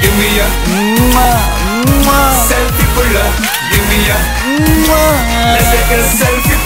give me a selfie pull up, give me a let's take a selfie